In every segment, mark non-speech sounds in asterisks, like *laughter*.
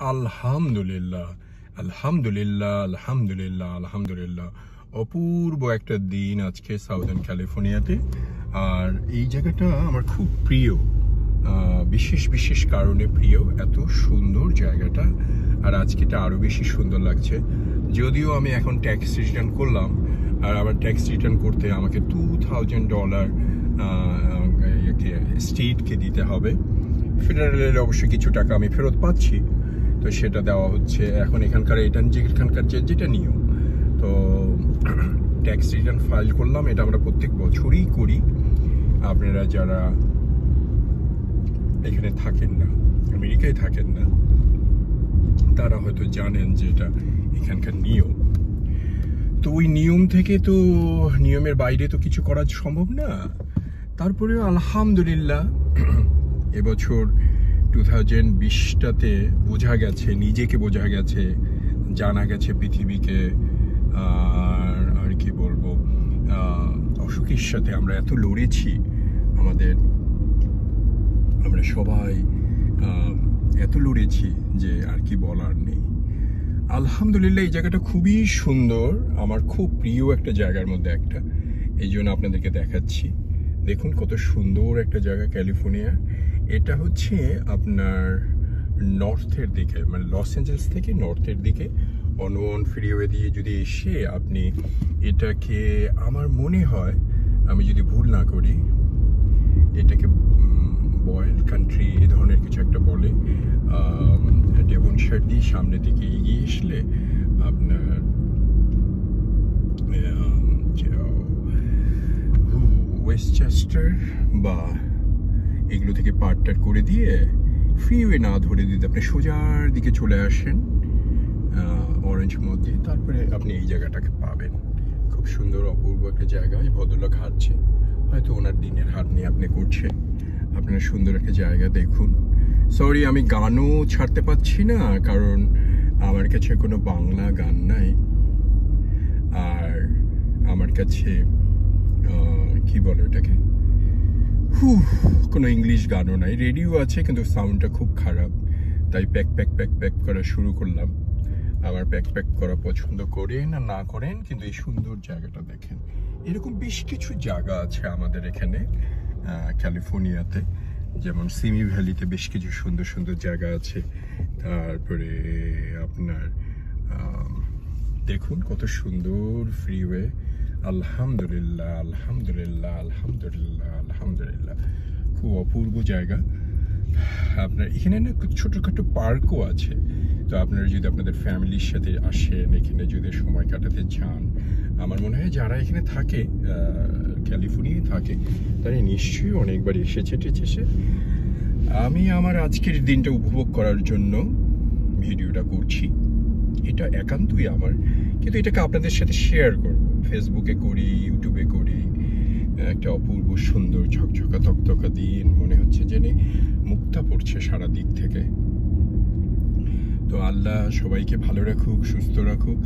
আলহামদুলিল্লাহ আলহামদুলিল্লাহ আলহামদুলিল্লাহ আলহামদুলিল্লাহ। অপূর্ব একটা দিন আজকে সাউদার্ন ক্যালিফোর্নিয়াতে। আর এই জায়গাটা আমার খুব প্রিয় বিশেষ বিশেষ কারণে প্রিয়, এত সুন্দর জায়গাটা। আর আজকেটা আরও বেশি সুন্দর লাগছে। যদিও আমি এখন ট্যাক্স রিটার্ন করলাম, আর আমার ট্যাক্স রিটার্ন করতে আমাকে টু থাউজেন্ড ডলার স্টেটকে দিতে হবে। ফেডারেলের অবশ্যই কিছু টাকা আমি ফেরত পাচ্ছি। তো সেটা দেওয়া হচ্ছে। এখন এখানকার এটা যে এখানকার যে যেটা নিয়ম। তো ট্যাক্স রিটার্ন ফাইল করলাম। এটা আমরা প্রত্যেক বছরই করি। আপনারা যারা এখানে থাকেন না, আমেরিকায় থাকেন না, তারা হয়তো জানেন যে এটা এখানকার নিয়ম। তো ওই নিয়ম থেকে তো নিয়মের বাইরে তো কিছু করা সম্ভব না। তারপরেও আলহামদুলিল্লাহ *clears throat* এবছর টু থাউজেন্ড বিশটাতে বোঝা গেছে, নিজেকে বোঝা গেছে, জানা গেছে পৃথিবীকে, আর কি বলব অসুখের সাথে আমরা এত লড়েছি, আমাদের, আমরা সবাই এত লড়েছি যে আর কি বলার নেই। আলহামদুলিল্লাহ, এই জায়গাটা খুবই সুন্দর, আমার খুব প্রিয় একটা জায়গার মধ্যে একটা, এই জন্য আপনাদেরকে দেখাচ্ছি। দেখুন কত সুন্দর একটা জায়গা, ক্যালিফোর্নিয়া। এটা হচ্ছে আপনার নর্থের দিকে মানে লস অ্যাঞ্জেলস থেকে নর্থের দিকে। অনওয়ান ফ্রিওয়ে দিয়ে যদি এসে আপনি এটাকে, আমার মনে হয়, আমি যদি ভুল না করি, এটাকে বয়েল কান্ট্রি এ ধরনের কিছু একটা বলে ডেভন শার্ট দিয়ে সামনের দিকে এগিয়ে আসলে আপনার ওয়েস্টচেস্টার বা এগুলো থেকে পার্টটার করে দিয়ে ফ্রিওয়ে না ধরে দিতে আপনি সোজার দিকে চলে আসেন অরেঞ্জ মধ্যে, তারপরে আপনি এই জায়গাটাকে পাবেন। খুব সুন্দর অপূর্ব একটা জায়গা, এই ভদ্রলোক হাঁটছে। হয়তো ওনার দিনের হাট নিয়ে আপনি করছে আপনারা সুন্দর একটা জায়গা দেখুন। সরি আমি গানও ছাড়তে পারছি না, কারণ আমার কাছে কোনো বাংলা গান নাই। আর আমার কাছে কি বলে ওটাকে? কোনো ইংলিশ গানও নাই। রেডিও আছে, কিন্তু সাউন্ডটা খুব খারাপ। তাই প্যাক প্যাক প্যাক প্যাক করা শুরু করলাম। আমার প্যাক প্যাক করা পছন্দ করেন আর না করেন, কিন্তু এই সুন্দর জায়গাটা দেখেন। এরকম বেশ কিছু জায়গা আছে আমাদের এখানে ক্যালিফোর্নিয়াতে। যেমন সিমি ভ্যালিতে বেশ কিছু সুন্দর সুন্দর জায়গা আছে। তারপরে আপনার দেখুন কত সুন্দর ফ্রিওয়ে আলহামদুলিল্লাহ আলহামদুলিল্লাহ আলহামদুলিল্লাহ আলহামদুলিল্লাহ। খুব অপূর্ব জায়গা। আপনার এখানে না ছোটোখাটো পার্কও আছে। তো আপনারা যদি আপনাদের ফ্যামিলির সাথে আসেন, এখানে যদি সময় কাটাতে চান, আমার মনে হয় যারা এখানে থাকে ক্যালিফোর্নিয়ায় থাকে, তারা নিশ্চয়ই অনেকবার এসেছে টেছেছে আমি আমার আজকের দিনটা উপভোগ করার জন্য ভিডিওটা করছি। এটা একান্তই আমার। কিন্তু এটাকে আপনাদের সাথে শেয়ার করব। ফেসবুকে করি ইউটিউবে করি, একটা অপূর্ব সুন্দর ঝকঝকা তকতকা দিন মনে হচ্ছে যেন মুক্তা পড়ছে সারা দিক থেকে। তো আল্লাহ সবাইকে ভালো রাখুক, সুস্থ রাখুক।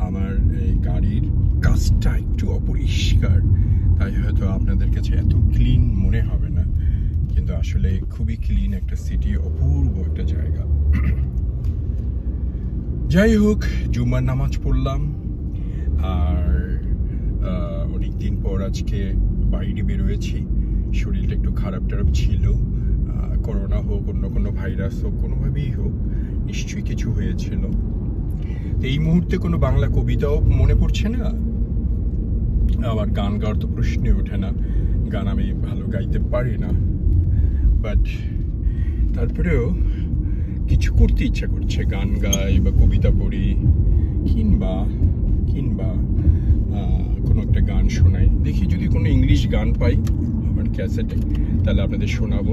আমার এই গাড়ির কাজটা একটু অপরিষ্কার, তাই হয়তো আপনাদের কাছে এত ক্লিন মনে হবে না। কিন্তু আসলে খুবই ক্লিন একটা সিটি অপূর্ব একটা জায়গা। যাই হোক, জুম্মার নামাজ পড়লাম। আর দিন পর আজকে বাইরে বেরোয়েছি। শরীরটা একটু খারাপ টারাপ ছিল। করোনা হোক, অন্য কোনো ভাইরাস হোক, কোনোভাবেই হোক, নিশ্চয়ই কিছু হয়েছিল। এই মুহূর্তে কোনো বাংলা কবিতাও মনে পড়ছে না? আবার গান গাওয়ার তো প্রশ্নই ওঠে না। গান আমি ভালো গাইতে পারি না। বাট তারপরেও কিছু করতে ইচ্ছা করছে। গান গাই বা কবিতা পড়ি, কিংবা কিংবা একটা গান শোনাই। দেখি যদি কোনো ইংলিশ গান পাই আমার ক্যাসেটে তাহলে আপনাদের শোনাবো।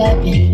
clapping.